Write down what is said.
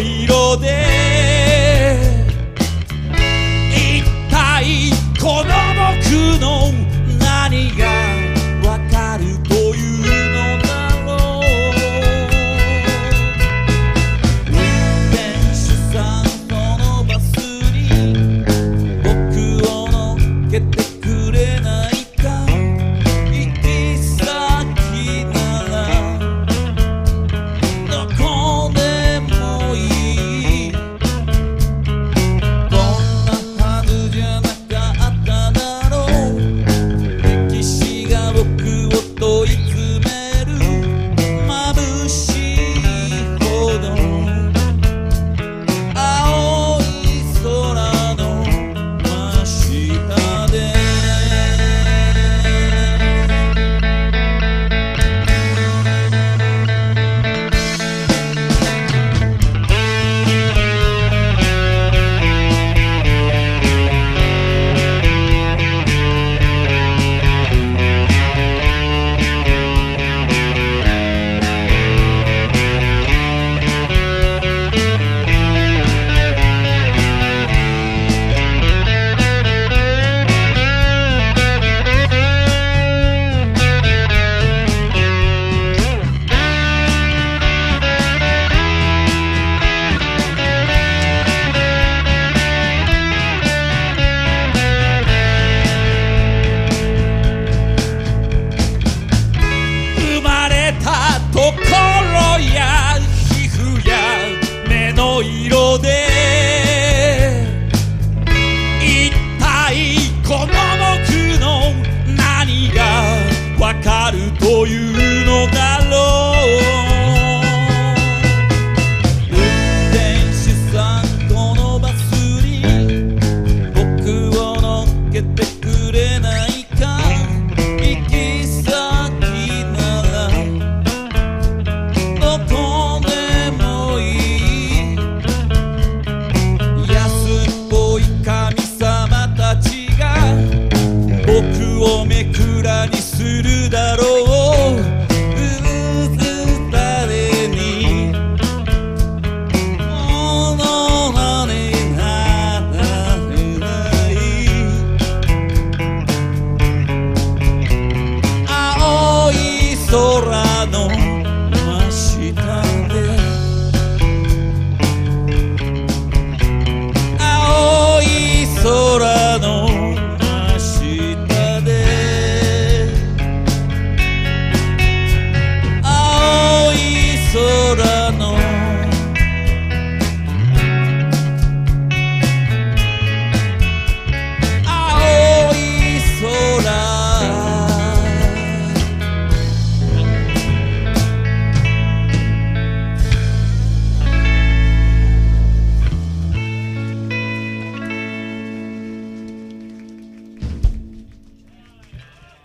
色でるというのだろうするだろう